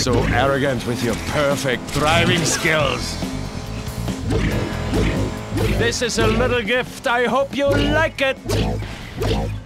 so arrogant with your perfect driving skills. This is a little gift. I hope you like it.